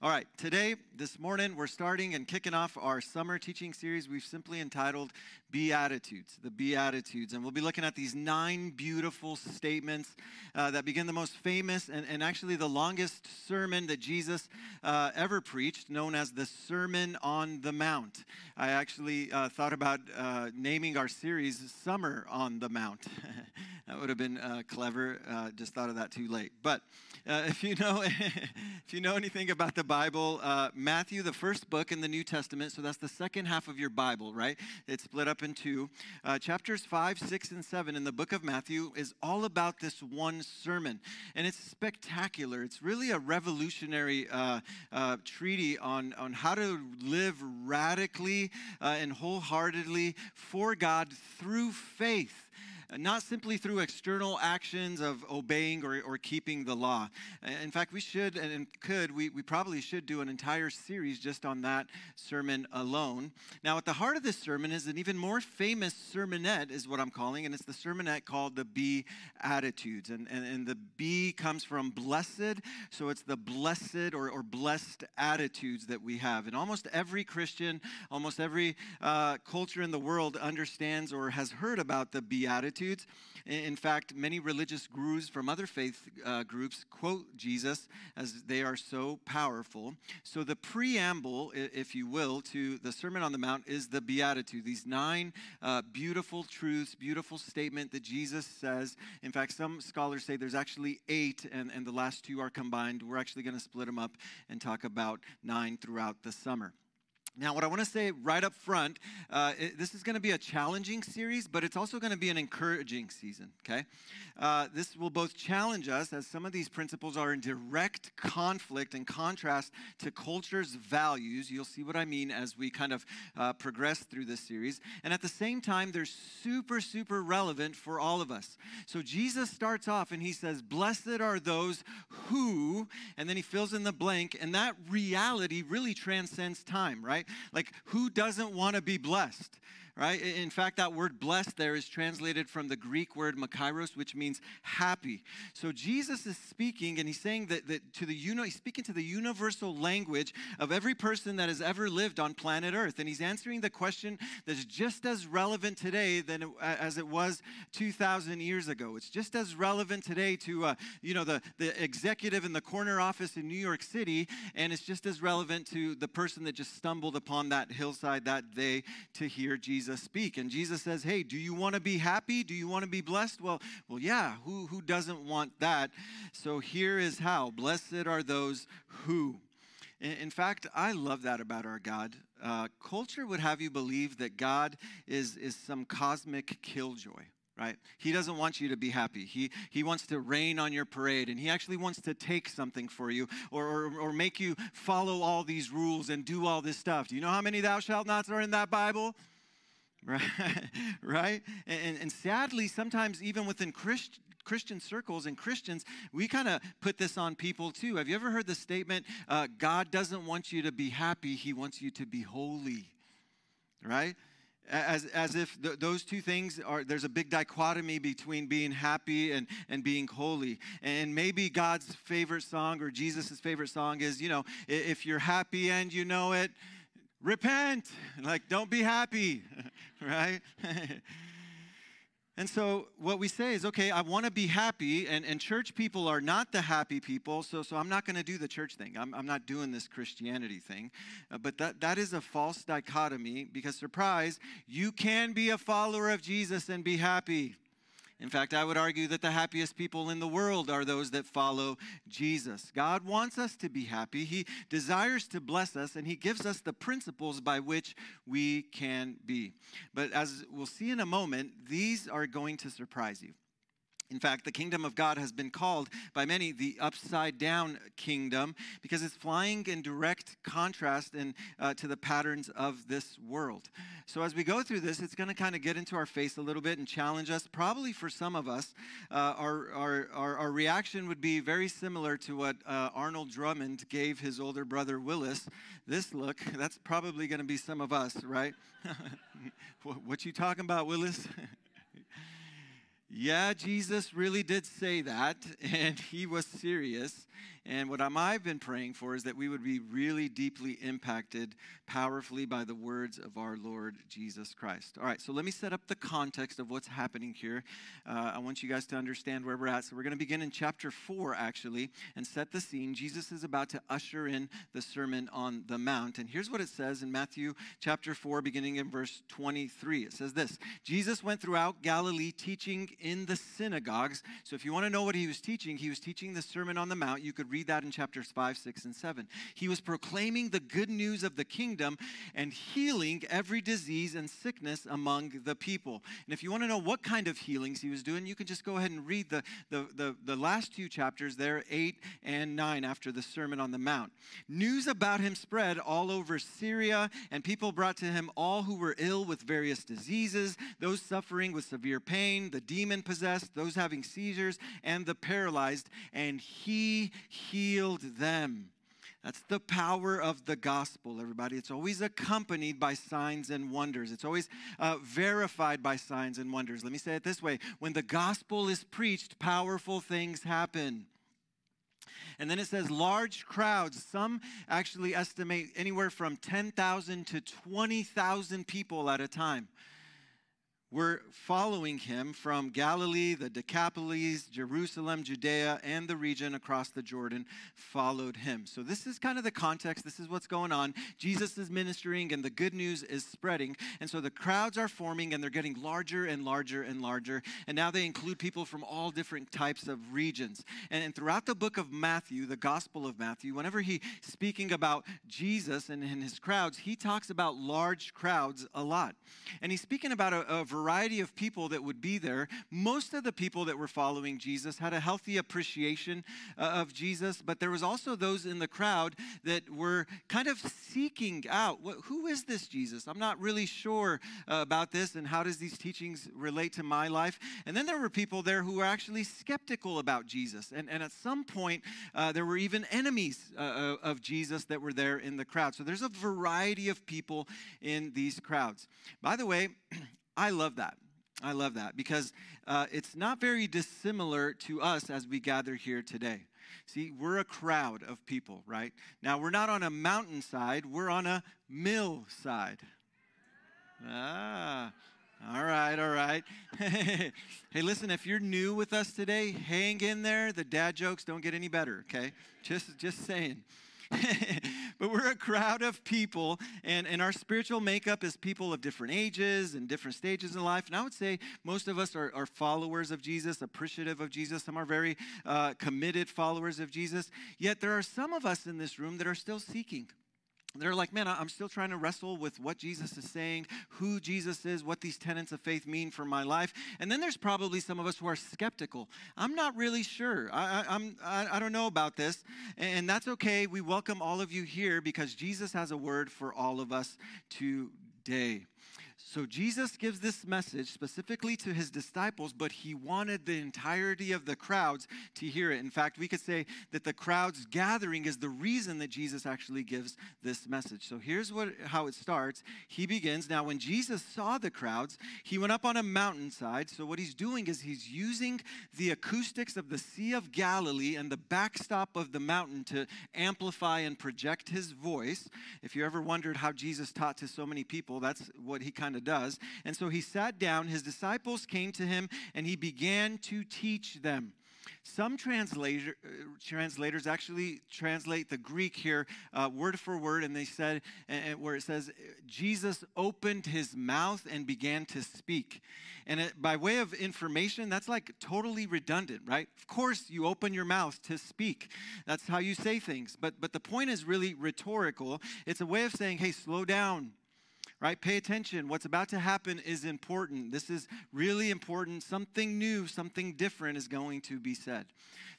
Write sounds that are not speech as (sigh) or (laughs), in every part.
All right, today, this morning, we're starting and kicking off our summer teaching series we've simply entitled Beatitudes, the Beatitudes. And we'll be looking at these nine beautiful statements uh, that begin the most famous and, and, actually the longest sermon that Jesus uh, ever preached, known as the Sermon on the Mount. I actually uh, thought about uh, naming our series Summer on the Mount. (laughs) that would have been uh, clever, uh, just thought of that too late. But (laughs) if you know, (laughs) if you know anything about the Bible, Matthew, the first book in the New Testament, so that's the second half of your Bible, right? It's split up into uh, chapters 5, 6, and 7 in the book of Matthew is all about this one sermon. And it's spectacular. It's really a revolutionary uh, uh, treaty on, on how to live radically uh, and wholeheartedly for God through faith not simply through external actions of obeying or, or keeping the law. In fact, we should and could, we, we probably should do an entire series just on that sermon alone. Now, at the heart of this sermon is an even more famous sermonette, is what I'm calling, and it's the sermonette called the B Attitudes. And, and, and the B comes from blessed, so it's the blessed or, or blessed attitudes that we have. And almost every Christian, almost every uh, culture in the world understands or has heard about the Beatitudes In fact, many religious gurus from other faith uh, groups quote Jesus as they are so powerful. So, the preamble, if you will, to the Sermon on the Mount is the Beatitude, these nine uh, beautiful truths, beautiful statement that Jesus says. In fact, some scholars say there's actually eight, and, and the last two are combined. We're actually going to split them up and talk about nine throughout the summer. Now, what I want to say right up front, uh, it, this is going to be a challenging series, but it's also going to be an encouraging season, okay? Uh, this will both challenge us, as some of these principles are in direct conflict and contrast to culture's values. You'll see what I mean as we kind of uh, progress through this series. And at the same time, they're super, super relevant for all of us. So Jesus starts off and he says, Blessed are those who, and then he fills in the blank, and that reality really transcends time, right? Right? Like, who doesn't want to be blessed? Right? In fact, that word blessed there is translated from the Greek word makarios, which means happy. So Jesus is speaking, and he's saying that, that to the he's speaking to the universal language of every person that has ever lived on planet Earth. And he's answering the question that's just as relevant today than it, as it was 2,000 years ago. It's just as relevant today to, uh, you know, the, the executive in the corner office in New York City, and it's just as relevant to the person that just stumbled upon that hillside that day to hear Jesus Jesus speak. And Jesus says, Hey, do you want to be happy? Do you want to be blessed? Well, well, yeah, who, who doesn't want that? So here is how blessed are those who. In fact, I love that about our God. Uh, culture would have you believe that God is, is some cosmic killjoy right? He doesn't want you to be happy. He, he wants to rain on your parade, and he actually wants to take something for you or, or, or make you follow all these rules and do all this stuff. Do you know how many thou shalt nots are in that Bible? Right? (laughs) right? And, and sadly, sometimes even within Christ, Christian circles and Christians, we kind of put this on people too. Have you ever heard the statement, uh, God doesn't want you to be happy, He wants you to be holy? Right? As, as if th- those two things are, there's a big dichotomy between being happy and, and being holy. And maybe God's favorite song or Jesus' favorite song is, you know, if you're happy and you know it, repent. Like, don't be happy, (laughs) right? (laughs) and so what we say is, okay, I want to be happy, and, and church people are not the happy people, so, so I'm not going to do the church thing. I'm, I'm not doing this Christianity thing. Uh, but that, that is a false dichotomy because, surprise, you can be a follower of Jesus and be happy. In fact, I would argue that the happiest people in the world are those that follow Jesus. God wants us to be happy. He desires to bless us, and He gives us the principles by which we can be. But as we'll see in a moment, these are going to surprise you. In fact, the kingdom of God has been called by many the upside down kingdom because it's flying in direct contrast in, uh, to the patterns of this world. So, as we go through this, it's going to kind of get into our face a little bit and challenge us. Probably for some of us, uh, our, our, our, our, reaction would be very similar to what uh, Arnold Drummond gave his older brother Willis. This look, (laughs) that's probably going to be some of us, right? (laughs) what you talking about, Willis? (laughs) Yeah, Jesus really did say that, (laughs) and he was serious. And what I've been praying for is that we would be really deeply impacted powerfully by the words of our Lord Jesus Christ. All right, so let me set up the context of what's happening here. Uh, I want you guys to understand where we're at. So we're going to begin in chapter 4, actually, and set the scene. Jesus is about to usher in the Sermon on the Mount. And here's what it says in Matthew chapter 4, beginning in verse 23. It says this Jesus went throughout Galilee teaching in the synagogues. So if you want to know what he was teaching, he was teaching the Sermon on the Mount. You could read that in chapters 5, 6, and 7. He was proclaiming the good news of the kingdom and healing every disease and sickness among the people. And if you want to know what kind of healings he was doing, you can just go ahead and read the, the, the, the last two chapters there, 8 and 9, after the Sermon on the Mount. News about him spread all over Syria, and people brought to him all who were ill with various diseases, those suffering with severe pain, the demon possessed, those having seizures, and the paralyzed, and he healed them. That's the power of the gospel, everybody. It's always accompanied by signs and wonders. It's always uh, verified by signs and wonders. Let me say it this way when the gospel is preached, powerful things happen. And then it says large crowds. Some actually estimate anywhere from 10,000 to 20,000 people at a time were following him from Galilee, the Decapolis, Jerusalem, Judea, and the region across the Jordan followed him. So, this is kind of the context. This is what's going on. Jesus is ministering, and the good news is spreading. And so, the crowds are forming, and they're getting larger and larger and larger. And now they include people from all different types of regions. And, throughout the book of Matthew, the Gospel of Matthew, whenever he's speaking about Jesus and, and his crowds, he talks about large crowds a lot. And he's speaking about a, a variety of people that would be there. Most of the people that were following Jesus had a healthy appreciation uh, of Jesus, but there was also those in the crowd that were kind of seeking out who is this Jesus? I'm not really sure uh, about this, and how does these teachings relate to my life? And then there were people there who were actually skeptical about Jesus. And, and at some point, uh, there were even enemies uh, uh, of Jesus that were there in the crowd. So there's a variety of people in these crowds. By the way, (clears throat) I love that. I love that because uh, it's not very dissimilar to us as we gather here today. See, we're a crowd of people, right? Now, we're not on a mountainside, we're on a mill side. Ah, all right, all right. (laughs) hey, listen, if you're new with us today, hang in there. The dad jokes don't get any better, okay? Just, just saying. (laughs) but we're a crowd of people, and, and our spiritual makeup is people of different ages and different stages in life. And I would say most of us are, are followers of Jesus, appreciative of Jesus. Some are very uh, committed followers of Jesus. Yet there are some of us in this room that are still seeking they're like, man, I'm still trying to wrestle with what Jesus is saying, who Jesus is, what these tenets of faith mean for my life. And then there's probably some of us who are skeptical. I'm not really sure. I, I, I'm, I, I don't know about this. And that's okay. We welcome all of you here because Jesus has a word for all of us today. So Jesus gives this message specifically to his disciples, but he wanted the entirety of the crowds to hear it. In fact, we could say that the crowds gathering is the reason that Jesus actually gives this message. So here's what how it starts. He begins, now when Jesus saw the crowds, he went up on a mountainside. So what he's doing is he's using the acoustics of the Sea of Galilee and the backstop of the mountain to amplify and project his voice. If you ever wondered how Jesus taught to so many people, that's what he kind kind does. And so he sat down, his disciples came to him, and he began to teach them. Some translator, translators actually translate the Greek here uh, word for word, and they said, uh, where it says, Jesus opened his mouth and began to speak. And it, by way of information, that's like totally redundant, right? Of course, you open your mouth to speak. That's how you say things. But, but the point is really rhetorical. It's a way of saying, hey, slow down, right? Pay attention. What's about to happen is important. This is really important. Something new, something different is going to be said.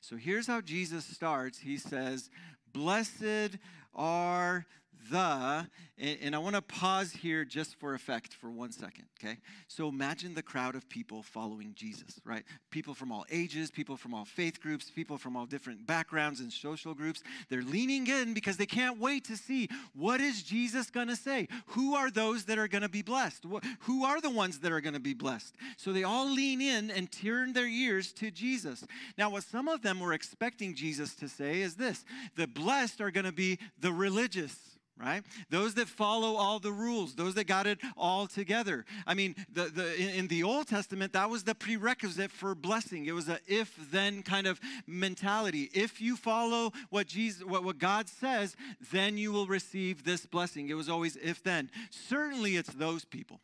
So here's how Jesus starts He says, Blessed are the, and, I want to pause here just for effect for one second, okay? So imagine the crowd of people following Jesus, right? People from all ages, people from all faith groups, people from all different backgrounds and social groups. They're leaning in because they can't wait to see what is Jesus going to say? Who are those that are going to be blessed? Who are the ones that are going to be blessed? So they all lean in and turn their ears to Jesus. Now, what some of them were expecting Jesus to say is this the blessed are going to be the religious right? Those that follow all the rules those that got it all together. I mean the, the in, the old testament that was the prerequisite for blessing. It was a if then kind of mentality. If you follow what jesus what, what god says then you will receive this blessing. It was always if then certainly it's those people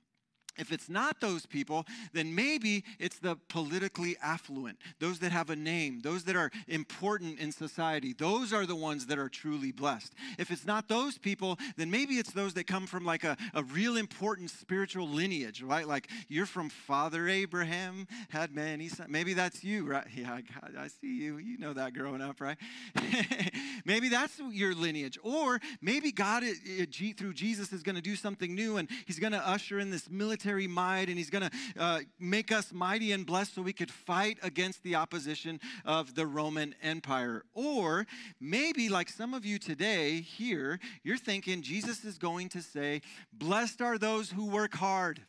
if it's not those people, then maybe it's the politically affluent, those that have a name, those that are important in society. Those are the ones that are truly blessed. If it's not those people, then maybe it's those that come from like a, a real important spiritual lineage, right? Like you're from Father Abraham, had many sons. Maybe that's you, right? (laughs) Yeah, I, I see you. You know that growing up, right? (laughs) maybe that's your lineage. Or maybe God, eh, eh, through Jesus, is going to do something new and he's going to usher in this military military might, and He's going to uh, make us mighty and blessed so we could fight against the opposition of the Roman Empire. Or maybe, like some of you today here, you're thinking Jesus is going to say, Blessed are those who work hard.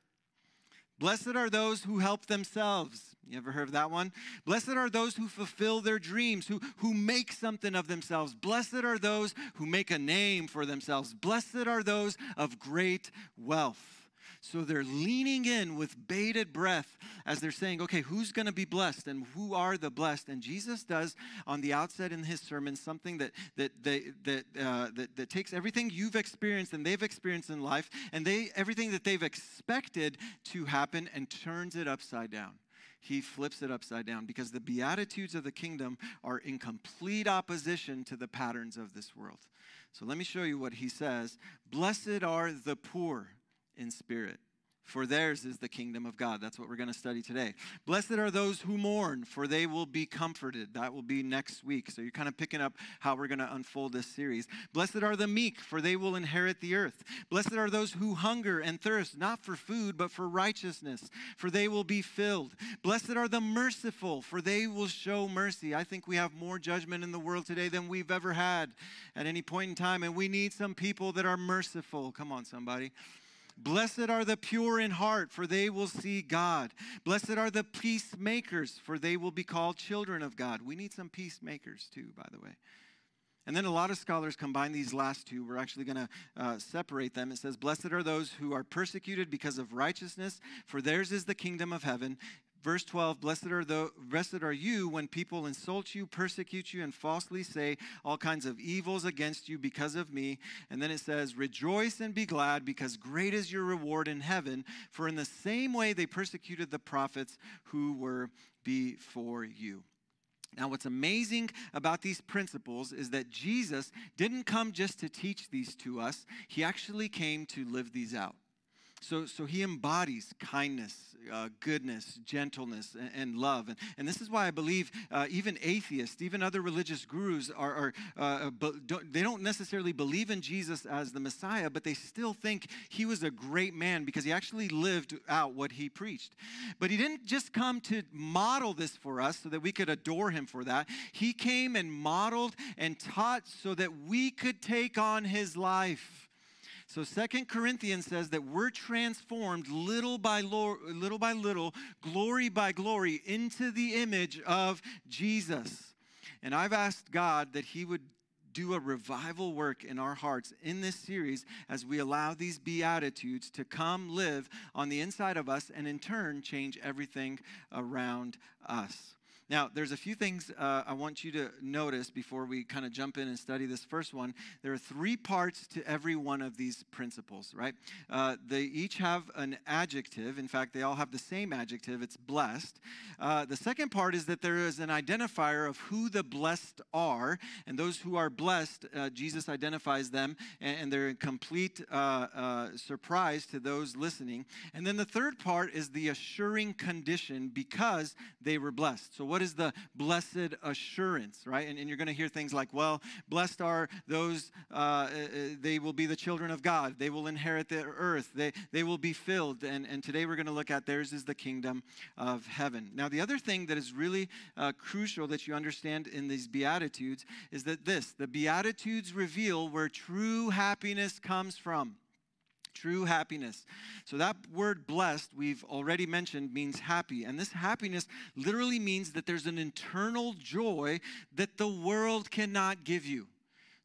Blessed are those who help themselves. You ever heard of that one? Blessed are those who fulfill their dreams, who, who make something of themselves. Blessed are those who make a name for themselves. Blessed are those of great wealth. So they're leaning in with bated breath as they're saying, okay, who's going to be blessed and who are the blessed? And Jesus does on the outset in his sermon something that, that, they, that, uh, that, that takes everything you've experienced and they've experienced in life and they, everything that they've expected to happen and turns it upside down he flips it upside down because the Beatitudes of the kingdom are in complete opposition to the patterns of this world. So let me show you what he says Blessed are the poor in spirit for theirs is the kingdom of God. That's what we're going to study today. Blessed are those who mourn, for they will be comforted. That will be next week. So you're kind of picking up how we're going to unfold this series. Blessed are the meek, for they will inherit the earth. Blessed are those who hunger and thirst, not for food, but for righteousness, for they will be filled. Blessed are the merciful, for they will show mercy. I think we have more judgment in the world today than we've ever had at any point in time, and we need some people that are merciful. Come on, somebody. Blessed are the pure in heart, for they will see God. Blessed are the peacemakers, for they will be called children of God. We need some peacemakers too, by the way. And then a lot of scholars combine these last two. We're actually going to uh, separate them. It says, Blessed are those who are persecuted because of righteousness, for theirs is the kingdom of heaven. Verse 12, blessed are, the, blessed are you when people insult you, persecute you, and falsely say all kinds of evils against you because of me. And then it says, rejoice and be glad because great is your reward in heaven. For in the same way they persecuted the prophets who were before you. Now, what's amazing about these principles is that Jesus didn't come just to teach these to us, he actually came to live these out. So, so he embodies kindness, uh, goodness, gentleness, and, and, love. And, and this is why I believe uh, even atheists, even other religious gurus, are, are uh, don't, they don't necessarily believe in Jesus as the Messiah, but they still think he was a great man because he actually lived out what he preached. But he didn't just come to model this for us so that we could adore him for that. He came and modeled and taught so that we could take on his life. So Second Corinthians says that we're transformed little by little by little, glory by glory into the image of Jesus. And I've asked God that he would do a revival work in our hearts in this series as we allow these beatitudes to come live on the inside of us and in turn change everything around us. Now, there's a few things uh, I want you to notice before we kind of jump in and study this first one. There are three parts to every one of these principles, right? Uh, they each have an adjective. In fact, they all have the same adjective. It's blessed. Uh, the second part is that there is an identifier of who the blessed are, and those who are blessed, uh, Jesus identifies them, and, and they're in complete uh, uh, surprise to those listening. And then the third part is the assuring condition because they were blessed. So, what what is the blessed assurance, right? And, and you're going to hear things like, well, blessed are those, uh, uh, they will be the children of God. They will inherit the earth. They, they will be filled. And, and today we're going to look at theirs is the kingdom of heaven. Now, the other thing that is really uh, crucial that you understand in these Beatitudes is that this the Beatitudes reveal where true happiness comes from. True happiness. So, that word blessed, we've already mentioned, means happy. And this happiness literally means that there's an internal joy that the world cannot give you.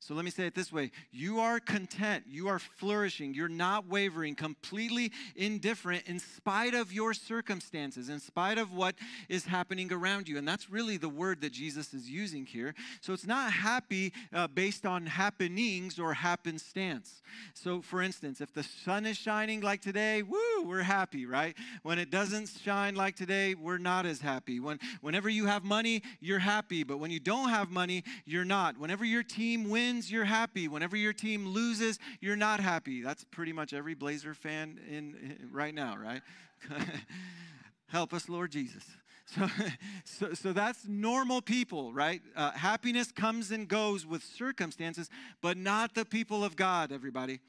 So let me say it this way You are content, you are flourishing, you're not wavering, completely indifferent in spite of your circumstances, in spite of what is happening around you. And that's really the word that Jesus is using here. So it's not happy uh, based on happenings or happenstance. So, for instance, if the sun is shining like today, woo, we're happy, right? When it doesn't shine like today, we're not as happy. When, whenever you have money, you're happy, but when you don't have money, you're not. Whenever your team wins, wins, you're happy. Whenever your team loses, you're not happy. That's pretty much every Blazer fan in, in right now, right? (laughs) Help us, Lord Jesus. So, (laughs) so, so that's normal people, right? Uh, happiness comes and goes with circumstances, but not the people of God, everybody.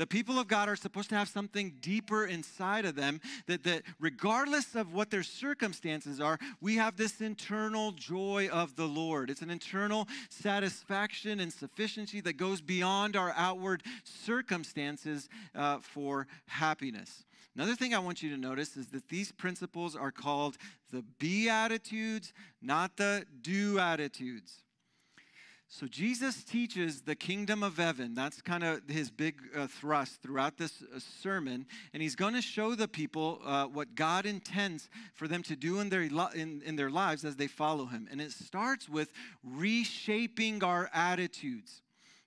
The people of God are supposed to have something deeper inside of them that, that regardless of what their circumstances are, we have this internal joy of the Lord. It's an internal satisfaction and sufficiency that goes beyond our outward circumstances uh, for happiness. Another thing I want you to notice is that these principles are called the be attitudes, not the do attitudes. So Jesus teaches the kingdom of heaven. That's kind of his big uh, thrust throughout this uh, sermon, and he's going to show the people uh, what God intends for them to do in their in, in their lives as they follow him. And it starts with reshaping our attitudes.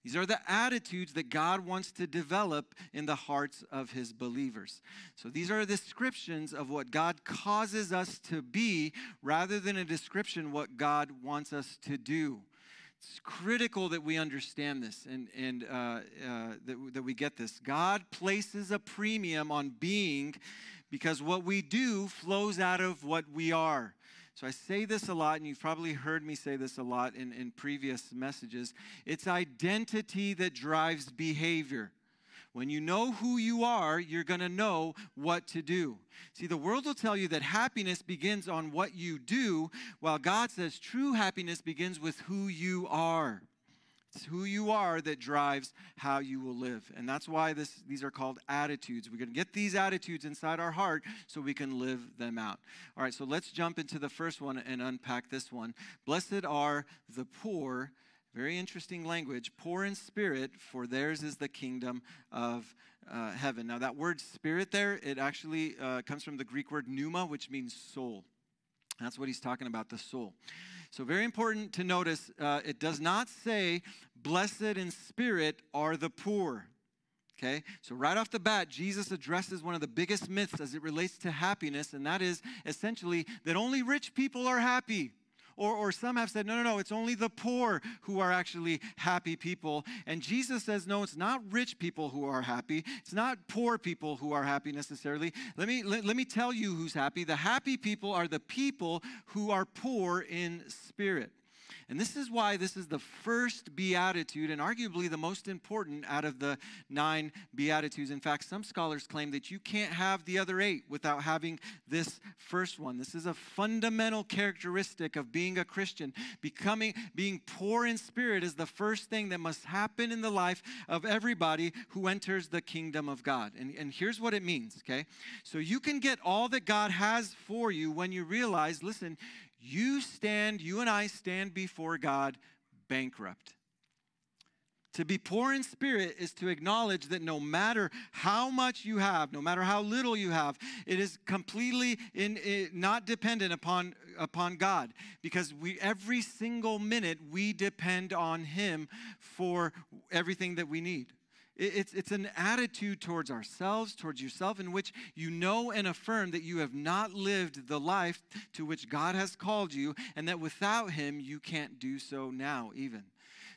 These are the attitudes that God wants to develop in the hearts of his believers. So these are descriptions of what God causes us to be rather than a description of what God wants us to do. It's critical that we understand this and, and uh, uh, that, that we get this. God places a premium on being because what we do flows out of what we are. So I say this a lot, and you've probably heard me say this a lot in, in previous messages. It's identity that drives behavior. When you know who you are, you're going to know what to do. See, the world will tell you that happiness begins on what you do, while God says true happiness begins with who you are. It's who you are that drives how you will live. And that's why this, these are called attitudes. We're going to get these attitudes inside our heart so we can live them out. All right, so let's jump into the first one and unpack this one. Blessed are the poor very interesting language. Poor in spirit, for theirs is the kingdom of uh, heaven. Now, that word spirit there, it actually uh, comes from the Greek word pneuma, which means soul. That's what he's talking about, the soul. So, very important to notice uh, it does not say, blessed in spirit are the poor. Okay, so right off the bat, Jesus addresses one of the biggest myths as it relates to happiness, and that is essentially that only rich people are happy. Or, or some have said, no, no, no, it's only the poor who are actually happy people. And Jesus says, no, it's not rich people who are happy. It's not poor people who are happy necessarily. Let me, let, let me tell you who's happy. The happy people are the people who are poor in spirit. And this is why this is the first beatitude and arguably the most important out of the nine beatitudes. In fact, some scholars claim that you can't have the other eight without having this first one. This is a fundamental characteristic of being a Christian. Becoming being poor in spirit is the first thing that must happen in the life of everybody who enters the kingdom of God. And, and here's what it means, okay? So you can get all that God has for you when you realize, listen, you stand, you and I stand before God bankrupt. To be poor in spirit is to acknowledge that no matter how much you have, no matter how little you have, it is completely in, it, not dependent upon, upon God. Because we, every single minute, we depend on Him for everything that we need. It's, it's an attitude towards ourselves, towards yourself, in which you know and affirm that you have not lived the life to which God has called you, and that without Him, you can't do so now, even.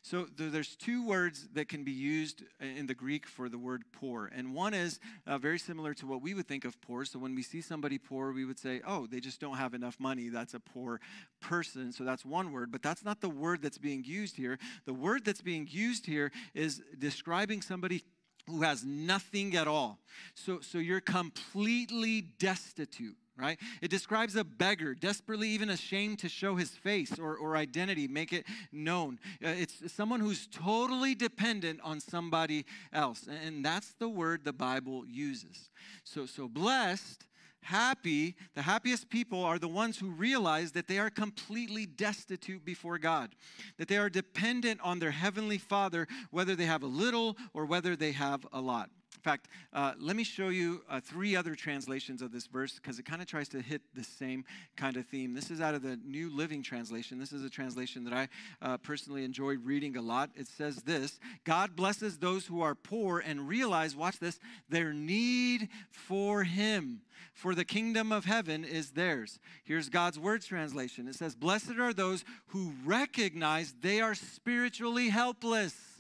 So there's two words that can be used in the Greek for the word poor. And one is uh, very similar to what we would think of poor. So when we see somebody poor, we would say, oh, they just don't have enough money. That's a poor person. So that's one word. But that's not the word that's being used here. The word that's being used here is describing somebody who has nothing at all. So, so you're completely destitute right? It describes a beggar, desperately even ashamed to show his face or, or identity, make it known. Uh, it's someone who's totally dependent on somebody else. And that's the word the Bible uses. So, so blessed. Happy, the happiest people are the ones who realize that they are completely destitute before God, that they are dependent on their heavenly Father, whether they have a little or whether they have a lot fact, uh, let me show you uh, three other translations of this verse because it kind of tries to hit the same kind of theme. This is out of the New Living Translation. This is a translation that I uh, personally enjoy reading a lot. It says this God blesses those who are poor and realize, watch this, their need for Him. For the kingdom of heaven is theirs. Here's God's Words translation. It says, Blessed are those who recognize they are spiritually helpless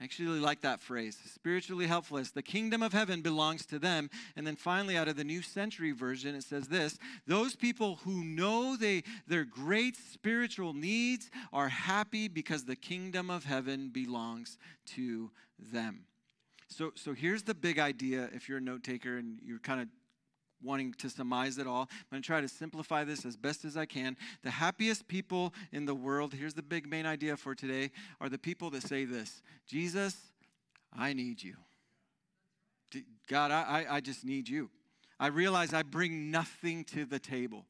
I actually like that phrase spiritually helpless. The kingdom of heaven belongs to them. And then finally, out of the New Century Version, it says this those people who know they, their great spiritual needs are happy because the kingdom of heaven belongs to them. So, so here's the big idea if you're a note taker and you're kind of wanting to surmise it all. I'm going to try to simplify this as best as I can. The happiest people in the world, here's the big main idea for today, are the people that say this Jesus, I need you. God, I, I just need you. I realize I bring nothing to the table.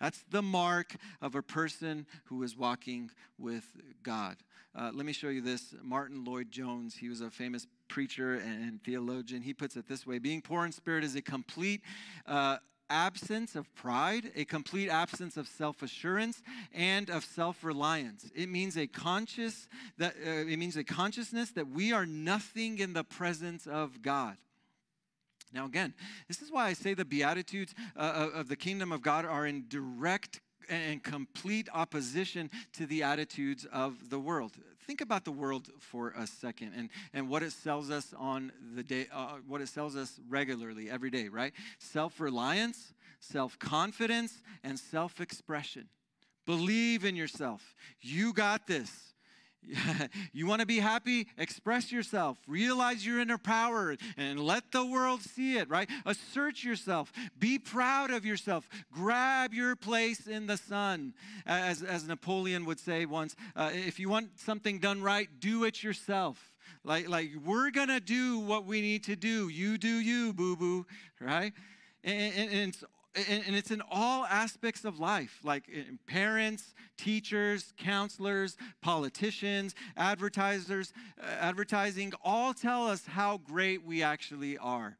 That's the mark of a person who is walking with God. Uh, let me show you this. Martyn Lloyd-Jones, he was a famous preacher and theologian. He puts it this way Being poor in spirit is a complete uh, absence of pride, a complete absence of self-assurance, and of self-reliance. It means a conscious that uh, it means a consciousness that we are nothing in the presence of God. Now, again, this is why I say the Beatitudes uh, of the kingdom of God are in direct and complete opposition to the attitudes of the world. Think about the world for a second and, and what it sells us on the day, uh, what it sells us regularly every day, right? Self reliance, self confidence, and self expression. Believe in yourself. You got this. (laughs) you want to be happy? Express yourself. Realize your inner power and let the world see it, right? Assert yourself. Be proud of yourself. Grab your place in the sun. As, as Napoleon would say once, uh, if you want something done right, do it yourself. Like, like we're going to do what we need to do. You do you, boo boo, right? And, and, and, it's and, it's in all aspects of life, like parents, teachers, counselors, politicians, advertisers, uh, advertising, all tell us how great we actually are.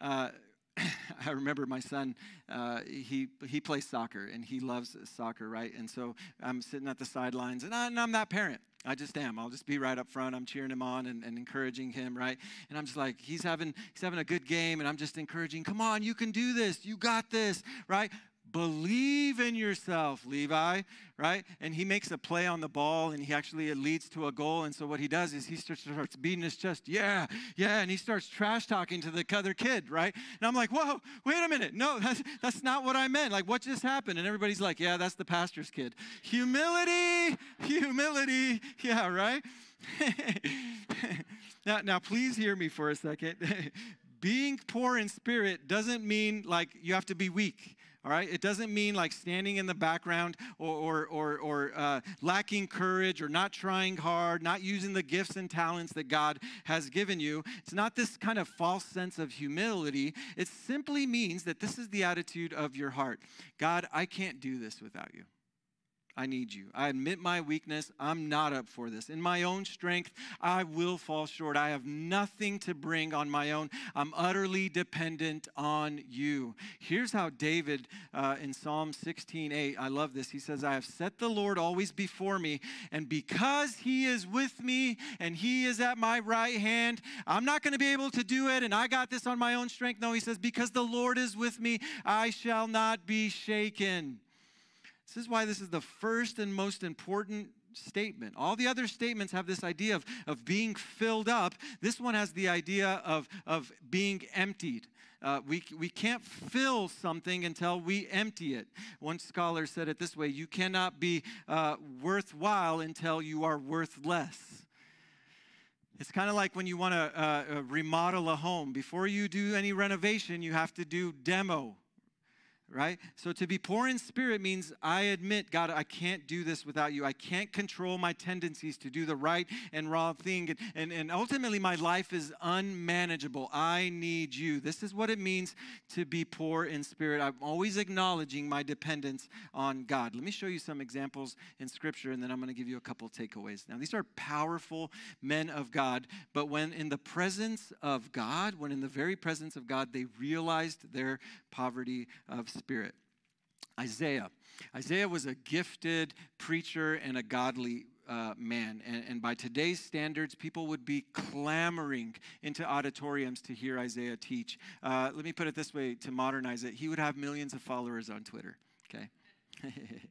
Uh, (clears throat) I remember my son, uh, he, he plays soccer and he loves soccer, right? And so I'm sitting at the sidelines and, I, and I'm that parent. I just am. I'll just be right up front. I'm cheering him on and, and, encouraging him, right? And I'm just like, he's having he's having a good game, and I'm just encouraging, come on, you can do this. You got this, right? Believe in yourself, Levi, right? And he makes a play on the ball and he actually it leads to a goal. And so what he does is he starts, starts beating his chest, yeah, yeah, and he starts trash talking to the other kid, right? And I'm like, whoa, wait a minute. No, (laughs) that's, that's not what I meant. Like, what just happened? And everybody's like, yeah, that's the pastor's kid. Humility, humility, (laughs) yeah, right? (laughs) now, now, please hear me for a second. Being poor in spirit doesn't mean like you have to be weak all right? It doesn't mean like standing in the background or, or, or, or uh, lacking courage or not trying hard, not using the gifts and talents that God has given you. It's not this kind of false sense of humility. It simply means that this is the attitude of your heart God, I can't do this without you. I need you. I admit my weakness. I'm not up for this. In my own strength, I will fall short. I have nothing to bring on my own. I'm utterly dependent on you. Here's how David uh, in Psalm 16 8, I love this. He says, I have set the Lord always before me, and because he is with me and he is at my right hand, I'm not going to be able to do it, and I got this on my own strength. No, he says, because the Lord is with me, I shall not be shaken. This is why this is the first and most important statement. All the other statements have this idea of, of being filled up. This one has the idea of, of being emptied. Uh, we, we can't fill something until we empty it. One scholar said it this way you cannot be uh, worthwhile until you are worth less. It's kind of like when you want to uh, uh, remodel a home. Before you do any renovation, you have to do demo right? So to be poor in spirit means I admit, God, I can't do this without you. I can't control my tendencies to do the right and wrong thing. And, and, and ultimately, my life is unmanageable. I need you. This is what it means to be poor in spirit. I'm always acknowledging my dependence on God. Let me show you some examples in Scripture, and then I'm going to give you a couple takeaways. Now, these are powerful men of God, but when in the presence of God, when in the very presence of God, they realized their poverty of Spirit. Isaiah. Isaiah was a gifted preacher and a godly uh, man. And, and, by today's standards, people would be clamoring into auditoriums to hear Isaiah teach. Uh, let me put it this way to modernize it he would have millions of followers on Twitter, okay? (laughs)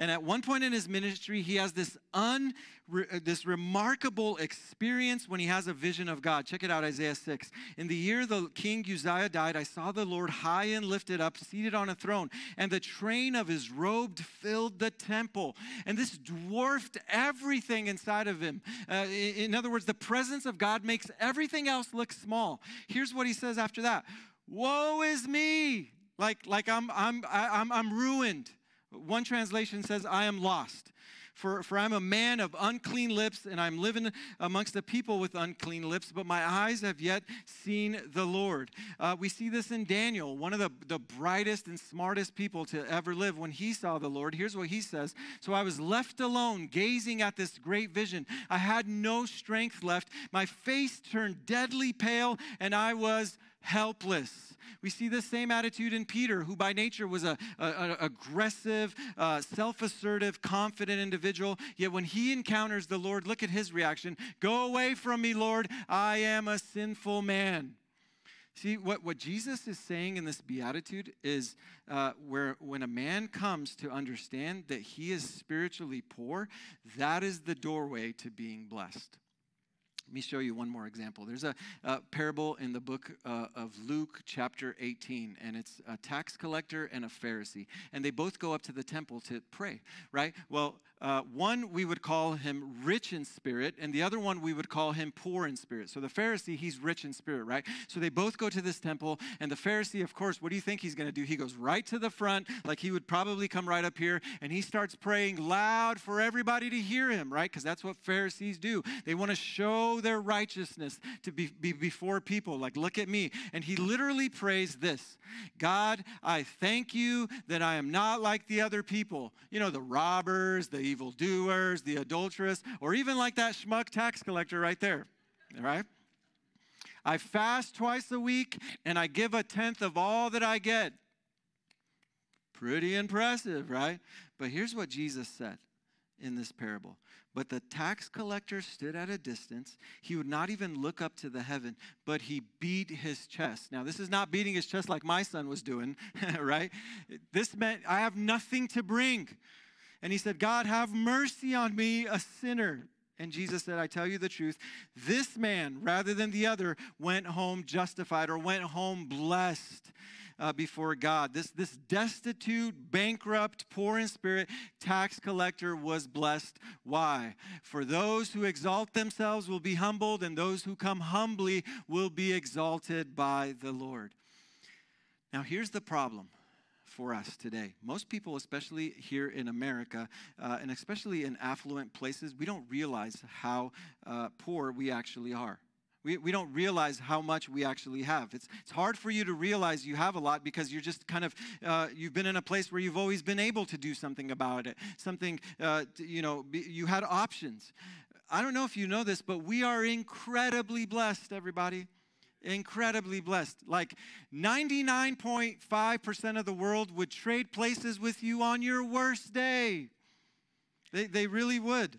And at one point in his ministry, he has this un uh, this remarkable experience when he has a vision of God. Check it out, Isaiah 6. In the year the king Uzziah died, I saw the Lord high and lifted up, seated on a throne, and the train of his robe filled the temple. And this dwarfed everything inside of him. Uh, in other words, the presence of God makes everything else look small. Here's what he says after that Woe is me! Like, like I'm, I'm, I'm, I'm ruined. One translation says, I am lost. For, for I'm a man of unclean lips, and I'm living amongst the people with unclean lips, but my eyes have yet seen the Lord. Uh, we see this in Daniel, one of the, the brightest and smartest people to ever live. When he saw the Lord, here's what he says So I was left alone, gazing at this great vision. I had no strength left. My face turned deadly pale, and I was helpless. We see the same attitude in Peter, who by nature was a, a, aggressive, uh, self assertive, confident individual. Yet when he encounters the Lord, look at his reaction Go away from me, Lord. I am a sinful man. See, what, what Jesus is saying in this beatitude is uh, where when a man comes to understand that he is spiritually poor, that is the doorway to being blessed. Let me show you one more example. There's a, a parable in the book uh, of Luke, chapter 18, and it's a tax collector and a Pharisee. And they both go up to the temple to pray, right? Well, uh, one we would call him rich in spirit, and the other one we would call him poor in spirit. So the Pharisee, he's rich in spirit, right? So they both go to this temple, and the Pharisee, of course, what do you think he's going to do? He goes right to the front, like he would probably come right up here, and he starts praying loud for everybody to hear him, right? Because that's what Pharisees do. They want to show their righteousness to be, be before people, like, look at me. And he literally prays this God, I thank you that I am not like the other people, you know, the robbers, the evildoers, the adulteress, or even like that schmuck tax collector right there, right? I fast twice a week and I give a tenth of all that I get. Pretty impressive, right? But here's what Jesus said in this parable. But the tax collector stood at a distance. He would not even look up to the heaven, but he beat his chest. Now, this is not beating his chest like my son was doing, (laughs) right? This meant I have nothing to bring. And he said, God, have mercy on me, a sinner. And Jesus said, I tell you the truth, this man, rather than the other, went home justified or went home blessed uh, before God. This, this destitute, bankrupt, poor in spirit tax collector was blessed. Why? For those who exalt themselves will be humbled, and those who come humbly will be exalted by the Lord. Now, here's the problem for us today. Most people, especially here in America, uh, and especially in affluent places, we don't realize how uh, poor we actually are. We, we don't realize how much we actually have. It's, it's hard for you to realize you have a lot because you're just kind of, uh, you've been in a place where you've always been able to do something about it. Something, uh, you know, you had options. I don't know if you know this, but we are incredibly blessed, everybody incredibly blessed. Like 99.5% of the world would trade places with you on your worst day. They, they really would.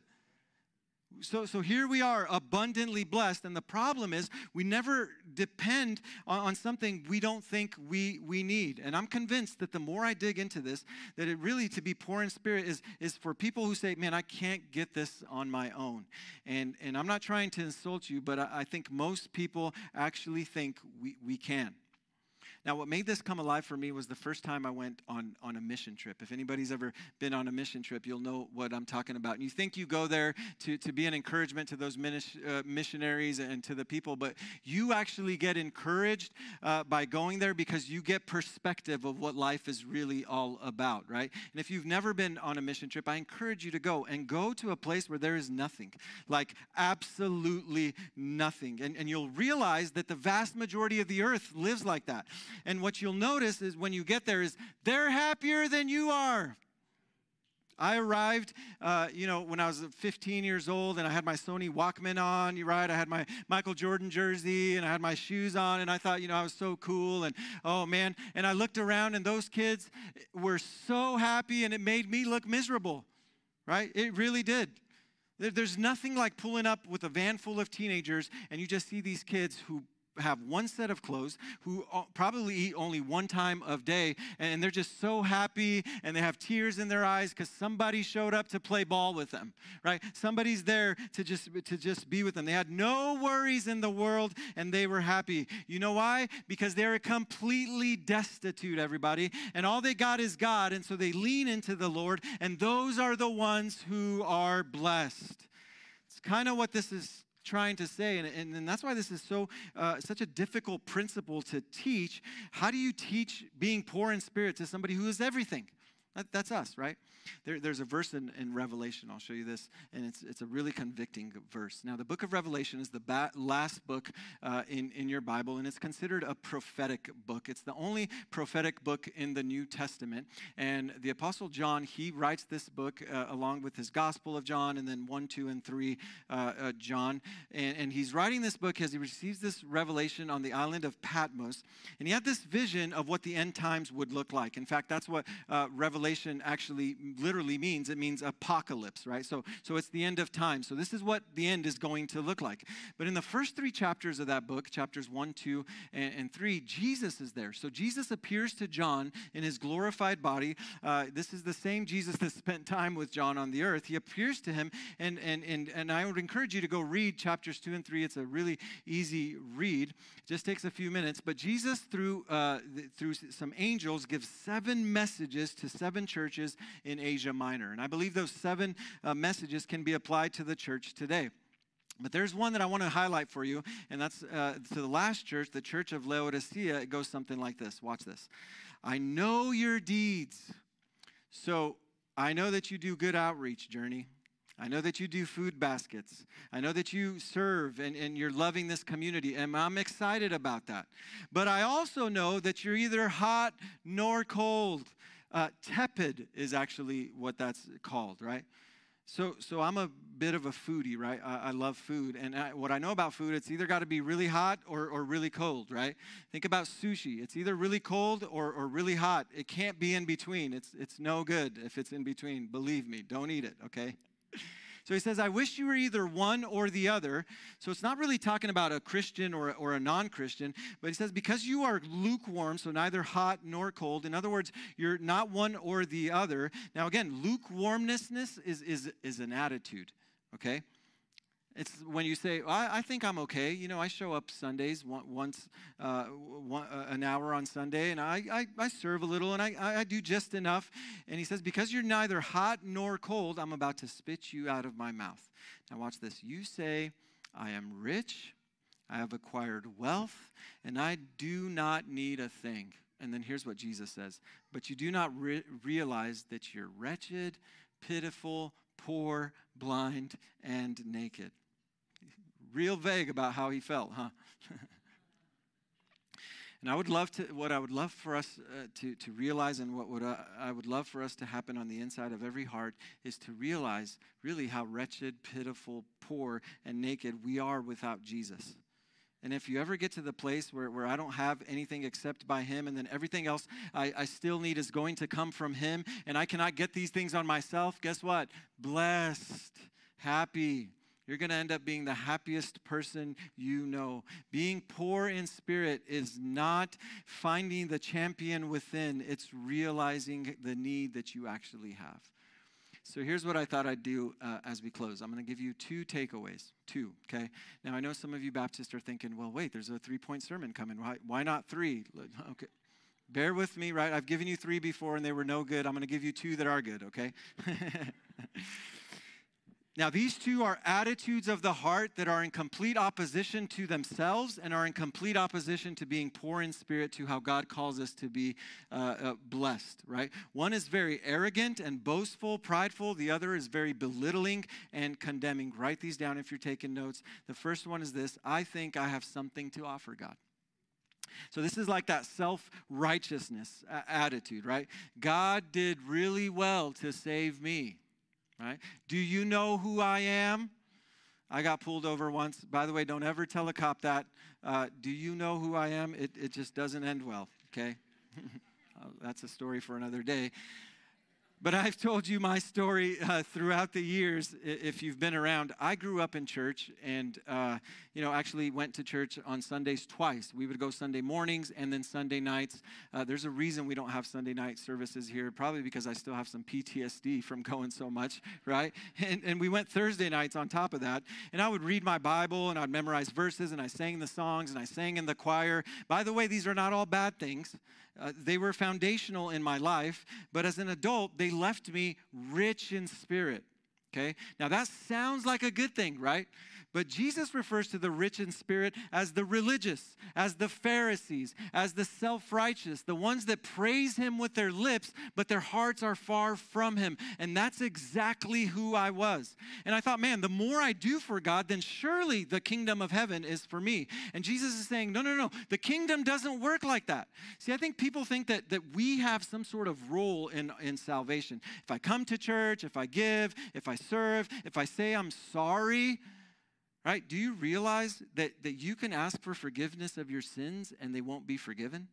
So, so here we are, abundantly blessed. And the problem is we never depend on, on something we don't think we, we need. And I'm convinced that the more I dig into this, that it really to be poor in spirit is, is for people who say, man, I can't get this on my own. And, and I'm not trying to insult you, but I, I think most people actually think we, we can. Now, what made this come alive for me was the first time I went on, on a mission trip. If anybody's ever been on a mission trip, you'll know what I'm talking about. And you think you go there to, to be an encouragement to those minis- uh, missionaries and to the people, but you actually get encouraged uh, by going there because you get perspective of what life is really all about, right? And if you've never been on a mission trip, I encourage you to go and go to a place where there is nothing, like absolutely nothing. And, and you'll realize that the vast majority of the earth lives like that. And what you'll notice is when you get there is they're happier than you are. I arrived, uh, you know, when I was 15 years old, and I had my Sony Walkman on. You right? I had my Michael Jordan jersey, and I had my shoes on, and I thought, you know, I was so cool. And oh man! And I looked around, and those kids were so happy, and it made me look miserable. Right? It really did. There's nothing like pulling up with a van full of teenagers, and you just see these kids who have one set of clothes, who probably eat only one time of day, and they're just so happy and they have tears in their eyes because somebody showed up to play ball with them, right? Somebody's there to just to just be with them. They had no worries in the world and they were happy. You know why? Because they're completely destitute, everybody, and all they got is God, and so they lean into the Lord, and those are the ones who are blessed. It's kind of what this is trying to say and, and, and that's why this is so uh, such a difficult principle to teach. How do you teach being poor in spirit to somebody who is everything that, that's us right there, there's a verse in, in, Revelation, I'll show you this, and it's, it's a really convicting verse. Now, the book of Revelation is the ba- last book uh, in, in your Bible, and it's considered a prophetic book. It's the only prophetic book in the New Testament. And the Apostle John, he writes this book uh, along with his Gospel of John, and then 1, 2, and 3 uh, uh, John. And, and he's writing this book as he receives this revelation on the island of Patmos. And he had this vision of what the end times would look like. In fact, that's what uh, Revelation actually literally means. It means apocalypse, right? So, so it's the end of time. So this is what the end is going to look like. But in the first three chapters of that book, chapters one, two, and, and three, Jesus is there. So Jesus appears to John in his glorified body. Uh, this is the same Jesus that spent time with John on the earth. He appears to him, and and and and I would encourage you to go read chapters two and three. It's a really easy read. It just takes a few minutes. But Jesus, through uh, through some angels, gives seven messages to seven churches in Asia Minor. And I believe those seven uh, messages can be applied to the church today. But there's one that I want to highlight for you, and that's uh, to the last church, the church of Laodicea. It goes something like this. Watch this. I know your deeds. So I know that you do good outreach, Journey. I know that you do food baskets. I know that you serve and, and you're loving this community, and I'm excited about that. But I also know that you're either hot nor cold. Uh, tepid is actually what that's called, right? So, so I'm a bit of a foodie, right? I, I love food, and I, what I know about food, it's either got to be really hot or, or really cold, right? Think about sushi. It's either really cold or, or really hot. It can't be in between. It's it's no good if it's in between. Believe me, don't eat it. Okay. (laughs) So he says, I wish you were either one or the other. So it's not really talking about a Christian or, or a non Christian, but he says, because you are lukewarm, so neither hot nor cold. In other words, you're not one or the other. Now, again, lukewarmness is, is, is an attitude, okay? It's when you say, I, I, think I'm okay. You know, I show up Sundays once, uh, one, uh, an hour on Sunday, and I, I, I serve a little, and I, I do just enough. And he says, Because you're neither hot nor cold, I'm about to spit you out of my mouth. Now, watch this. You say, I am rich, I have acquired wealth, and I do not need a thing. And then here's what Jesus says But you do not re- realize that you're wretched, pitiful, poor, blind, and naked real vague about how he felt, huh? (laughs) and I would love to, what I would love for us uh, to, to realize and what would, I would love for us to happen on the inside of every heart is to realize really how wretched, pitiful, poor, and naked we are without Jesus. And if you ever get to the place where, where I don't have anything except by Him, and then everything else I, I still need is going to come from Him, and I cannot get these things on myself, guess what? Blessed, happy, You're going to end up being the happiest person you know. Being poor in spirit is not finding the champion within, it's realizing the need that you actually have. So here's what I thought I'd do uh, as we close. I'm going to give you two takeaways. Two, okay? Now, I know some of you Baptists are thinking, well, wait, there's a three point sermon coming. Why, why not three? Okay. Bear with me, right? I've given you three before and they were no good. I'm going to give you two that are good, okay? (laughs) Now, these two are attitudes of the heart that are in complete opposition to themselves and are in complete opposition to being poor in spirit to how God calls us to be uh, uh, blessed, right? One is very arrogant and boastful, prideful. The other is very belittling and condemning. Write these down if you're taking notes. The first one is this I think I have something to offer God. So, this is like that self righteousness attitude, right? God did really well to save me right? Do you know who I am? I got pulled over once. By the way, don't ever tell a cop that. Uh, do you know who I am? It, it just doesn't end well, okay? (laughs) That's a story for another day. But I've told you my story uh, throughout the years if you've been around. I grew up in church and, uh, you know, actually went to church on Sundays twice. We would go Sunday mornings and then Sunday nights. Uh, there's a reason we don't have Sunday night services here, probably because I still have some PTSD from going so much, right? And, and we went Thursday nights on top of that. And I would read my Bible and I'd memorize verses and I sang the songs and I sang in the choir. By the way, these are not all bad things. Uh, they were foundational in my life, but as an adult, they left me rich in spirit. Okay? Now that sounds like a good thing, right? But Jesus refers to the rich in spirit as the religious, as the Pharisees, as the self righteous, the ones that praise him with their lips, but their hearts are far from him. And that's exactly who I was. And I thought, man, the more I do for God, then surely the kingdom of heaven is for me. And Jesus is saying, no, no, no, the kingdom doesn't work like that. See, I think people think that, that we have some sort of role in, in salvation. If I come to church, if I give, if I serve, if I say I'm sorry, Right? Do you realize that, that you can ask for forgiveness of your sins and they won't be forgiven?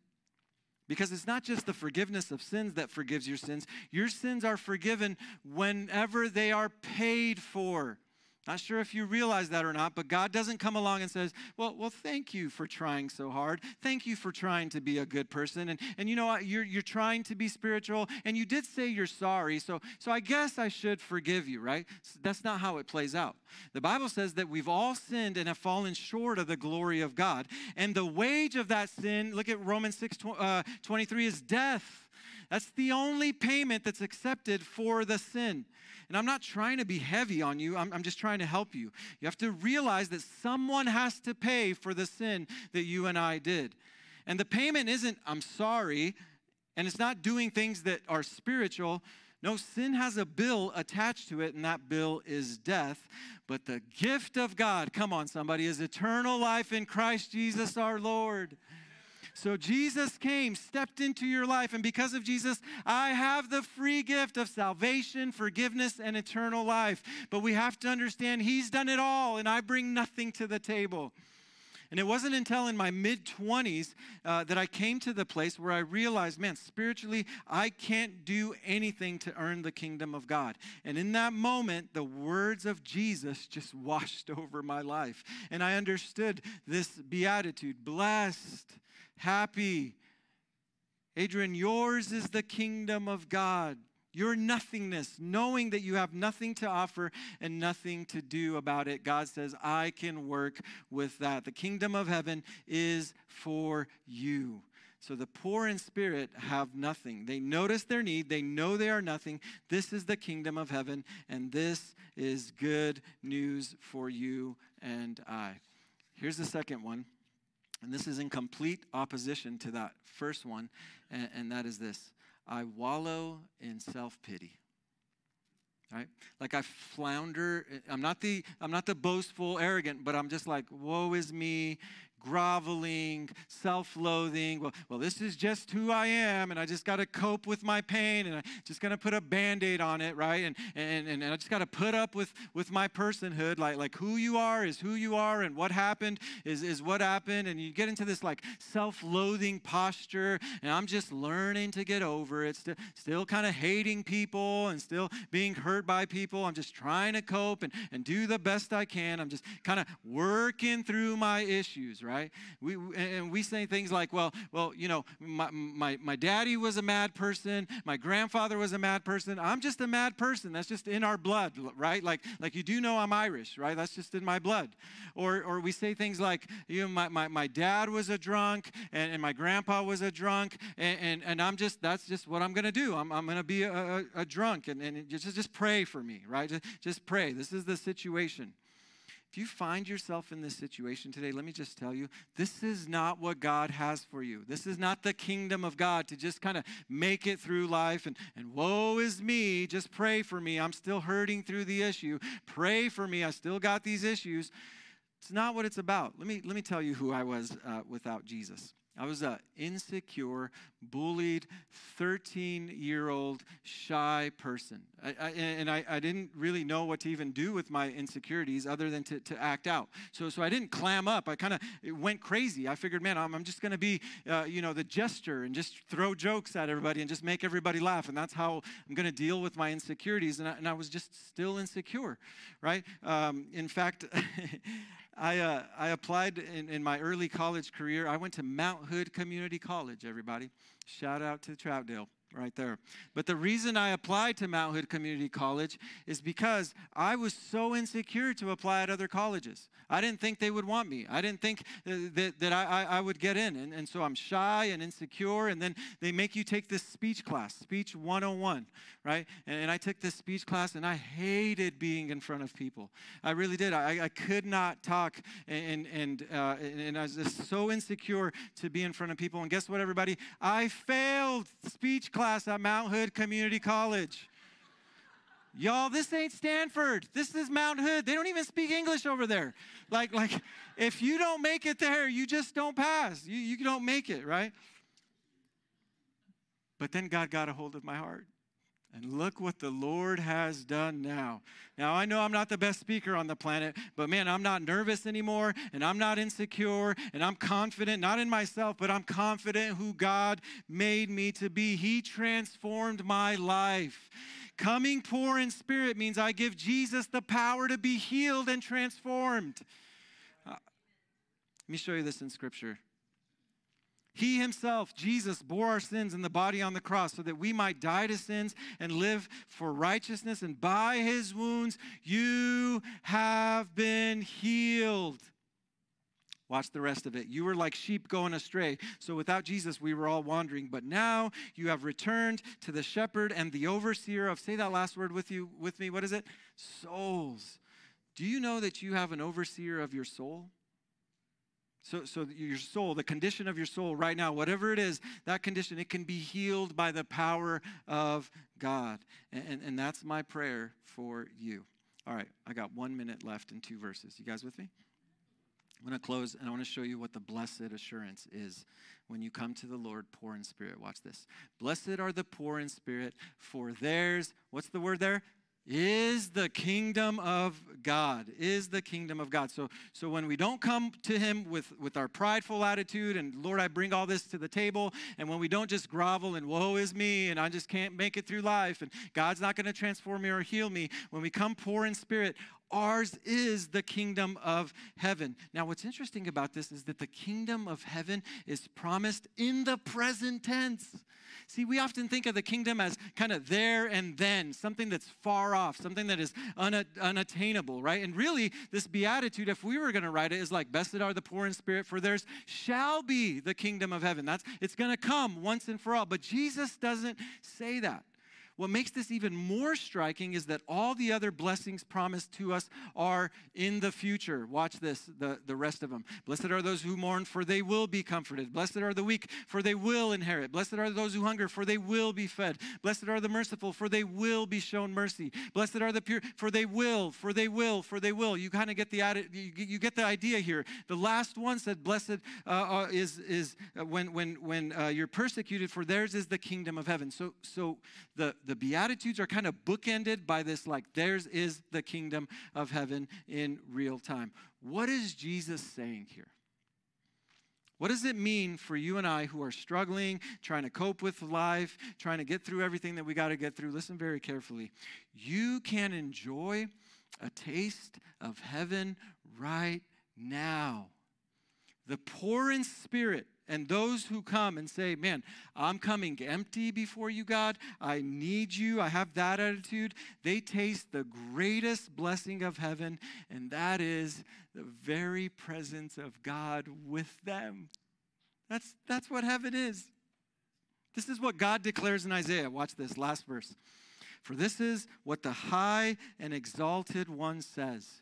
Because it's not just the forgiveness of sins that forgives your sins. Your sins are forgiven whenever they are paid for. Not sure if you realize that or not, but God doesn't come along and says, Well, well, thank you for trying so hard. Thank you for trying to be a good person. And, and you know what? You're, you're trying to be spiritual, and you did say you're sorry, so, so I guess I should forgive you, right? That's not how it plays out. The Bible says that we've all sinned and have fallen short of the glory of God. And the wage of that sin, look at Romans 6 uh, 23, is death. That's the only payment that's accepted for the sin. And I'm not trying to be heavy on you, I'm, I'm just trying to help you. You have to realize that someone has to pay for the sin that you and I did. And the payment isn't, I'm sorry, and it's not doing things that are spiritual. No, sin has a bill attached to it, and that bill is death. But the gift of God, come on, somebody, is eternal life in Christ Jesus our Lord. So Jesus came, stepped into your life, and because of Jesus, I have the free gift of salvation, forgiveness, and eternal life. But we have to understand He's done it all, and I bring nothing to the table. And it wasn't until in my mid 20s uh, that I came to the place where I realized, man, spiritually, I can't do anything to earn the kingdom of God. And in that moment, the words of Jesus just washed (laughs) over my life. And I understood this beatitude blessed happy. Adrian, yours is the kingdom of God. Your nothingness, knowing that you have nothing to offer and nothing to do about it, God says, I can work with that. The kingdom of heaven is for you. So the poor in spirit have nothing. They notice their need, they know they are nothing. This is the kingdom of heaven, and this is good news for you and I. Here's the second one. And this is in complete opposition to that first one, and, and that is this I wallow in self pity. Right? Like I flounder. I'm not the I'm not the boastful, arrogant, but I'm just like, woe is me. Groveling, self loathing. Well, well, this is just who I am, and I just got to cope with my pain, and I just going to put a band aid on it, right? And, and, and I just got to put up with, with my personhood. Like, like who you are is who you are, and what happened is, is what happened. And you get into this like self loathing posture, and I'm just learning to get over it, St- still kind of hating people and still being hurt by people. I'm just trying to cope and, and do the best I can. I'm just kind of working through my issues, right? We, and we say things like, well, well, you know, my, my, my daddy was a mad person, my grandfather was a mad person. I'm just a mad person. That's just in our blood, right? Like, like you do know I'm Irish, right? That's just in my blood. Or, or we say things like, you know, my, my, my dad was a drunk and, and my grandpa was a drunk, and, and, and I'm just, that's just what I'm going to do. I'm, I'm going to be a, a, a, drunk, and, and just, just pray for me, right? Just, just pray. This is the situation. If you find yourself in this situation today, let me just tell you this is not what God has for you. This is not the kingdom of God to just kind of make it through life and, and woe is me. Just pray for me. I'm still hurting through the issue. Pray for me. I still got these issues. It's not what it's about. Let me, let me tell you who I was uh, without Jesus. I was an insecure, bullied, 13 year old, shy person. I, I, and I, I, didn't really know what to even do with my insecurities other than to, to act out. So, so I didn't clam up. I kind of went crazy. I figured, man, I'm, I'm just going to be, uh, you know, the jester and just throw jokes at everybody and just make everybody laugh. And that's how I'm going to deal with my insecurities. And I, and I was just still insecure, right? Um, in fact, (laughs) I, uh, I applied in, in my early college career. I went to Mount Hood Community College, everybody. Shout out to Troutdale right there. But the reason I applied to Mount Hood Community College is because I was so insecure to apply at other colleges. I didn't think they would want me. I didn't think uh, that, that I, I would get in. And, and so I'm shy and insecure. And then they make you take this speech class, Speech 101, right? And, and I took this speech class and I hated being in front of people. I really did. I, I could not talk and, and, uh, and I was just so insecure to be in front of people. And guess what, everybody? I failed speech class at Mount Hood Community College. Y'all, this ain't Stanford. This is Mount Hood. They don't even speak English over there. Like, like, if you don't make it there, you just don't pass. You, you don't make it, right? But then God got a hold of my heart. And look what the Lord has done now. Now, I know I'm not the best speaker on the planet, but man, I'm not nervous anymore, and I'm not insecure, and I'm confident, not in myself, but I'm confident who God made me to be. He transformed my life. Coming poor in spirit means I give Jesus the power to be healed and transformed. Uh, let me show you this in Scripture. He himself, Jesus, bore our sins in the body on the cross so that we might die to sins and live for righteousness. And by his wounds, you have been healed. Watch the rest of it. You were like sheep going astray. So without Jesus, we were all wandering. But now you have returned to the shepherd and the overseer of, say that last word with you, with me. What is it? Souls. Do you know that you have an overseer of your soul? So, so your soul, the condition of your soul right now, whatever it is, that condition, it can be healed by the power of God. And, and, and that's my prayer for you. All right, I got one minute left in two verses. You guys with me? I'm going to close and I want to show you what the blessed assurance is when you come to the Lord poor in spirit. Watch this. Blessed are the poor in spirit, for theirs, what's the word there? Is the kingdom of God. Is the kingdom of God. So, so when we don't come to Him with, with our prideful attitude and Lord, I bring all this to the table, and when we don't just grovel and woe is me and I just can't make it through life and God's not going to transform me or heal me, when we come poor in spirit, ours is the kingdom of heaven. Now, what's interesting about this is that the kingdom of heaven is promised in the present tense. See, we often think of the kingdom as kind of there and then, something that's far off, something that is una- unattainable, right? And really, this beatitude, if we were going to write it, is like, Blessed are the poor in spirit, for theirs shall be the kingdom of heaven. That's it's going to come once and for all. But Jesus doesn't say that. What makes this even more striking is that all the other blessings promised to us are in the future. Watch this, the, the rest of them. Blessed are those who mourn, for they will be comforted. Blessed are the weak, for they will inherit. Blessed are those who hunger, for they will be fed. Blessed are the merciful, for they will be shown mercy. Blessed are the pure, for they will, for they will, for they will. You kind of get the you, get the idea here. The last one said, "Blessed uh, uh, is is uh, when when when uh, you're persecuted, for theirs is the kingdom of heaven." So so the the beatitudes are kind of bookended by this, like theirs is the kingdom of heaven in real time. What is Jesus saying here? What does it mean for you and I who are struggling, trying to cope with life, trying to get through everything that we got to get through? Listen very carefully. You can enjoy a taste of heaven right now. The poor in spirit and those who come and say, Man, I'm coming empty before you, God. I need you. I have that attitude. They taste the greatest blessing of heaven, and that is the very presence of God with them. That's, that's what heaven is. This is what God declares in Isaiah. Watch this last verse. For this is what the high and exalted one says.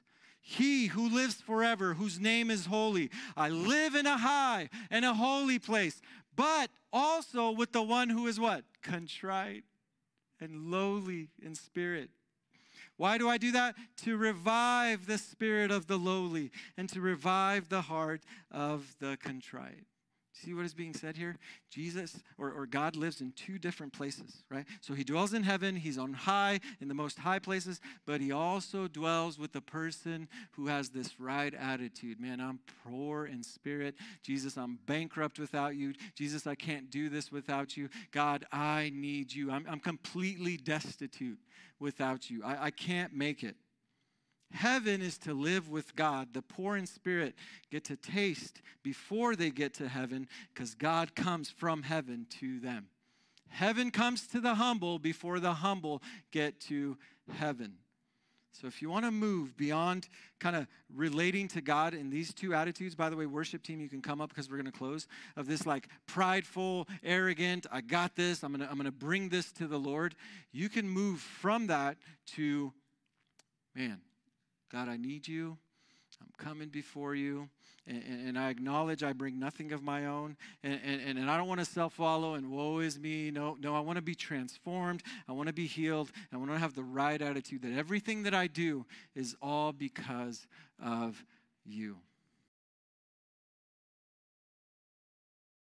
He who lives forever, whose name is holy. I live in a high and a holy place, but also with the one who is what? Contrite and lowly in spirit. Why do I do that? To revive the spirit of the lowly and to revive the heart of the contrite. See what is being said here? Jesus or, or God lives in two different places, right? So he dwells in heaven, he's on high, in the most high places, but he also dwells with the person who has this right attitude. Man, I'm poor in spirit. Jesus, I'm bankrupt without you. Jesus, I can't do this without you. God, I need you. I'm, I'm completely destitute without you. I, I can't make it. Heaven is to live with God. The poor in spirit get to taste before they get to heaven because God comes from heaven to them. Heaven comes to the humble before the humble get to heaven. So, if you want to move beyond kind of relating to God in these two attitudes, by the way, worship team, you can come up because we're going to close, of this like prideful, arrogant, I got this, I'm going to I'm going to bring this to the Lord. You can move from that to, man, God, I need you. I'm coming before you. And, and, I acknowledge I bring nothing of my own. And, and, and I don't want to self follow and woe is me. No, no, I want to be transformed. I want to be healed. I want to have the right attitude that everything that I do is all because of you.